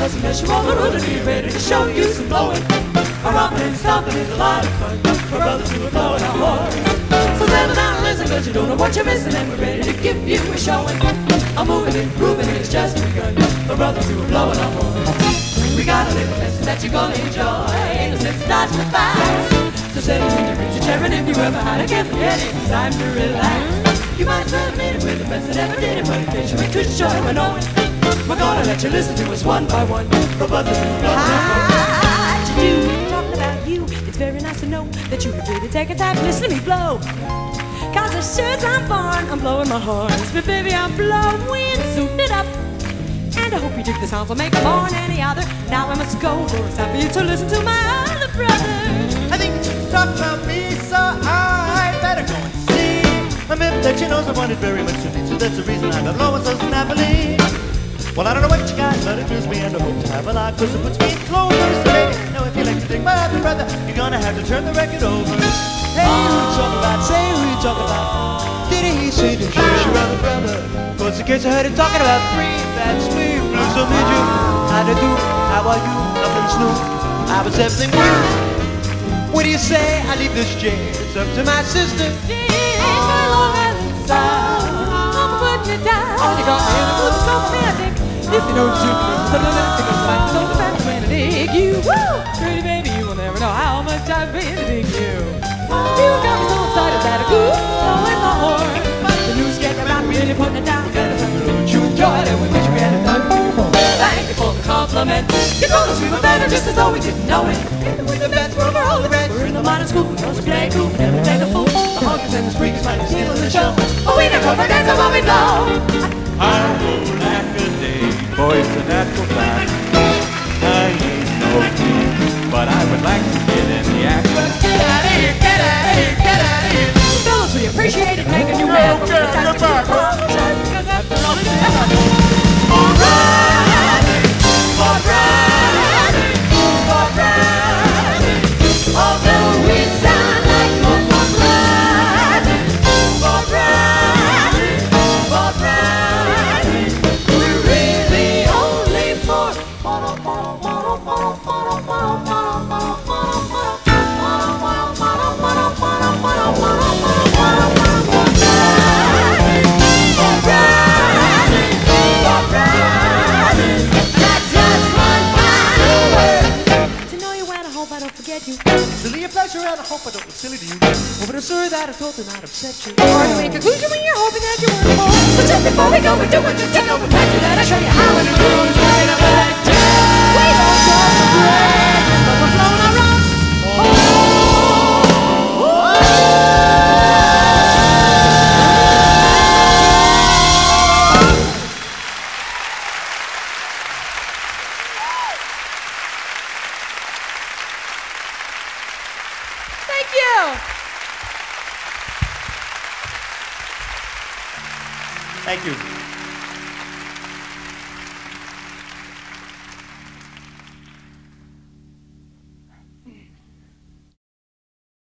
just unless you on the road and be ready to show you some blowing. A romping and stomping is a lot of fun. My brothers who are blowing our horns. So settle down and listen, cause you don't know what you're missing, and we're ready to give you a showing. I'm moving and grooving, it's just begun. My brothers who are blowing our horns. We got a little message that you're gonna enjoy. Ain't no sense dodging the facts. So settle in your chair, and if you ever had a it, it's time to relax. You might as well admit it with the best that ever did it, but in case you ain't too sure, I know it. We're gonna let you listen to us one by one. The brothers who are blowing our horns. What you do? Talking about you. It's very nice to know that you have really taken time to listen to me blow. Cause as sure as I'm born, I'm blowing my horns. But baby, I'm blowing, suiting it up. And I hope you dig the sounds I'll make them on any other. Now I must go, for it's time for you to listen to my other brother. I think you talk about that I wanted very much to meet, so that's the reason I've been blowing so snappily. Well, I don't know what you got, but it moves me and I hope to have a lot, cause it puts me in clovers, baby. Now, if you like to dig my other brother, you're gonna have to turn the record over. Hey, who you talking about? Say who you talking about? Did he say to shush your other brother? Cause in case I heard him talking about free, that's me, blue, so did you? How to do? How are you? Nothing's new. I was everything new. What do you say? I leave this. It's up to my sister. If you don't shoot me, the limit because my so the fast when I dig you. Woo! Pretty baby, you will never know how much I've been to dig you. You got me so excited that I could blowing my horn. The news get around really putting it down. Better than the road you enjoyed and we wish we had it done. Thank you for the compliment. You told us we were better just as though we didn't know it. We're the best, we're all the rest. We're in the modern school, we know to play cool, never play the fool. The honkers and the squeakers might be stealing the show. But we never forget to what we blow. I go like a day, boy, it's a natural fact. I you. Silly a pleasure and I hope I don't look silly to you. But I'm that I told to not upset you. Or you in conclusion when you're hoping that you weren't born. So just before we go, we do it. Just take over back to that. I show you how it goes. Right up Thank you.